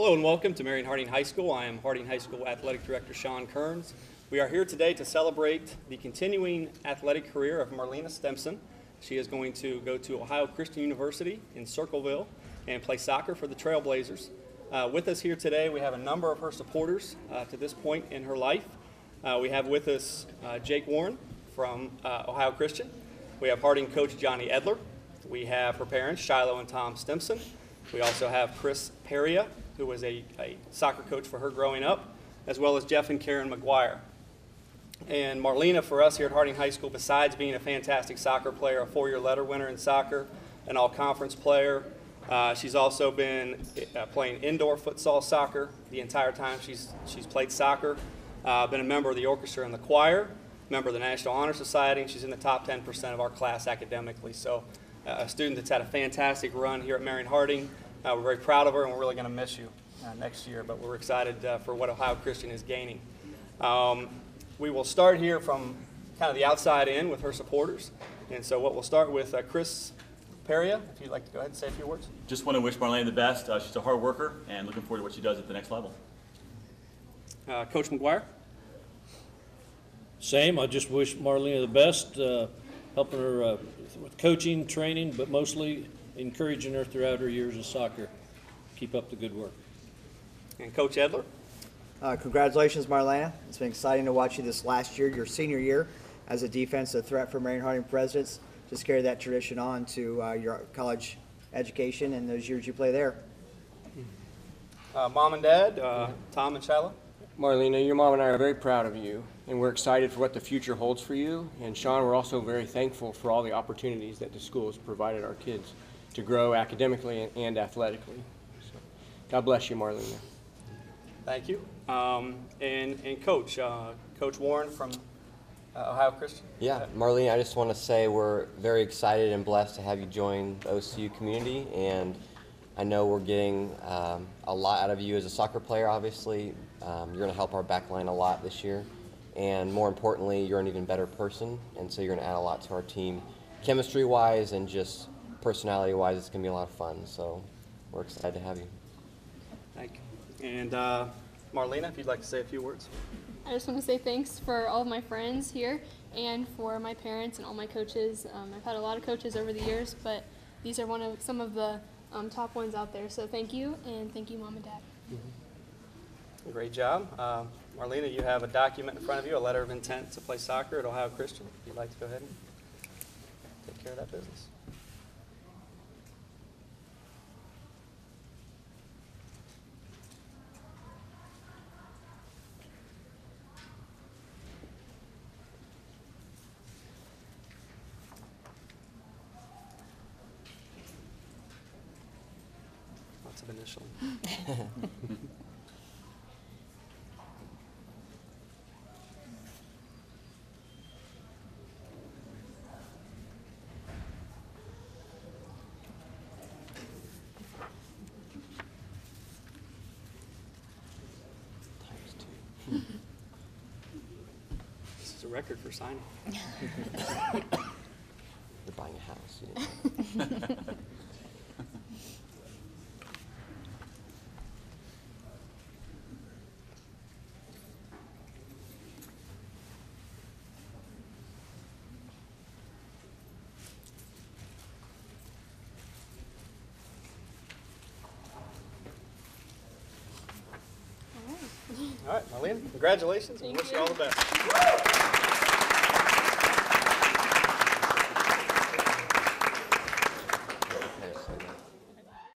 Hello and welcome to Marion Harding High School. I am Harding High School Athletic Director Sean Kearns. We are here today to celebrate the continuing athletic career of Marlena Stimson. She is going to go to Ohio Christian University in Circleville and play soccer for the Trailblazers. Uh, with us here today, we have a number of her supporters uh, to this point in her life. Uh, we have with us uh, Jake Warren from uh, Ohio Christian. We have Harding coach Johnny Edler. We have her parents, Shiloh and Tom Stimson. We also have Chris Peria, who was a, a soccer coach for her growing up, as well as Jeff and Karen McGuire. And Marlena, for us here at Harding High School, besides being a fantastic soccer player, a four-year letter winner in soccer, an all-conference player, uh, she's also been uh, playing indoor futsal soccer the entire time she's, she's played soccer. Uh, been a member of the orchestra and the choir, member of the National Honor Society, and she's in the top 10% of our class academically. So uh, a student that's had a fantastic run here at Marion Harding. Uh, we're very proud of her, and we're really going to miss you uh, next year, but we're excited uh, for what Ohio Christian is gaining. Um, we will start here from kind of the outside in with her supporters. And so what we'll start with uh, Chris Peria, if you'd like to go ahead and say a few words. Just want to wish Marlene the best. Uh, she's a hard worker and looking forward to what she does at the next level. Uh, Coach McGuire. Same, I just wish Marlena the best, uh, helping her uh, with coaching, training, but mostly encouraging her throughout her years of soccer. Keep up the good work. And Coach Edler. Uh, congratulations, Marlena. It's been exciting to watch you this last year, your senior year, as a defensive threat for Marion Harding Presidents. Just carry that tradition on to uh, your college education and those years you play there. Uh, Mom and Dad, uh, Tom and Shiloh. Marlena, your mom and I are very proud of you, and we're excited for what the future holds for you. And Sean, we're also very thankful for all the opportunities that the school has provided our kids to grow academically and, and athletically. So, God bless you, Marlena. Thank you. Um, and, and Coach, uh, Coach Warren from uh, Ohio Christian. Yeah, Marlene, I just want to say we're very excited and blessed to have you join the OCU community, and I know we're getting um, a lot out of you as a soccer player, obviously. Um, you're going to help our back line a lot this year, and more importantly, you're an even better person, and so you're going to add a lot to our team, chemistry-wise and just personality-wise. It's going to be a lot of fun, so we're excited to have you. Thank you. And uh, Marlena, if you'd like to say a few words. I just want to say thanks for all of my friends here and for my parents and all my coaches. Um, I've had a lot of coaches over the years, but these are one of some of the um, top ones out there. So thank you, and thank you, mom and dad. Great job. Uh, Marlena, you have a document in front of you, a letter of intent to play soccer at Ohio Christian. If you'd like to go ahead and take care of that business. Lots of initialing. Times two. This is a record for signing. You're buying a house. You know. All right, Marlena, congratulations, and Thank wish you you. all the best.